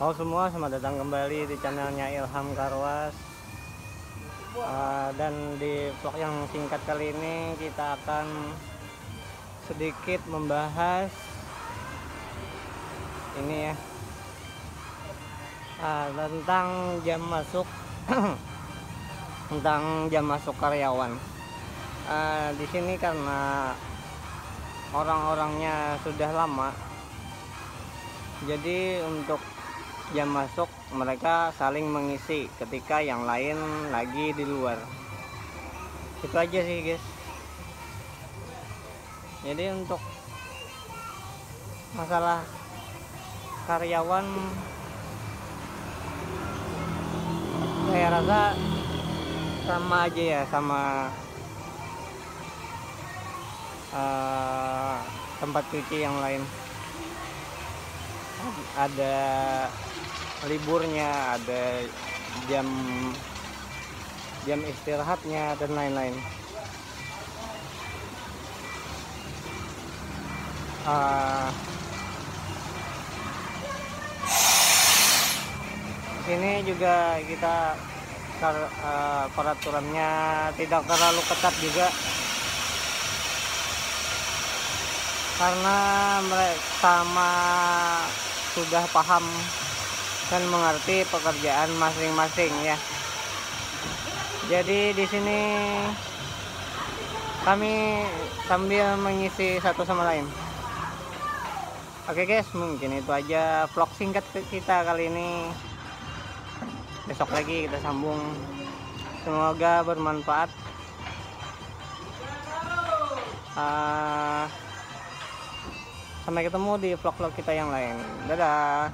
Halo semua, selamat datang kembali di channelnya Ilham Karwas. Uh, Dan di vlog yang singkat kali ini kita akan sedikit membahas Ini ya. Uh, Tentang jam masuk Tentang jam masuk karyawan. Uh, Di sini karena orang-orangnya sudah lama jadi untuk jam masuk mereka saling mengisi ketika yang lain lagi di luar. Itu aja sih guys. Jadi untuk masalah karyawan saya rasa sama aja ya sama uh, tempat cuci yang lain. Ada liburnya ada jam jam istirahatnya dan lain-lain. Uh, sini juga kita uh, peraturannya tidak terlalu ketat juga. Karena mereka sama sudah paham dan mengerti pekerjaan masing-masing ya. Jadi di sini kami sambil mengisi satu sama lain. Oke guys, mungkin itu aja vlog singkat kita kali ini. Besok lagi kita sambung. Semoga bermanfaat. Uh, sampai ketemu di vlog-vlog kita yang lain. Dadah.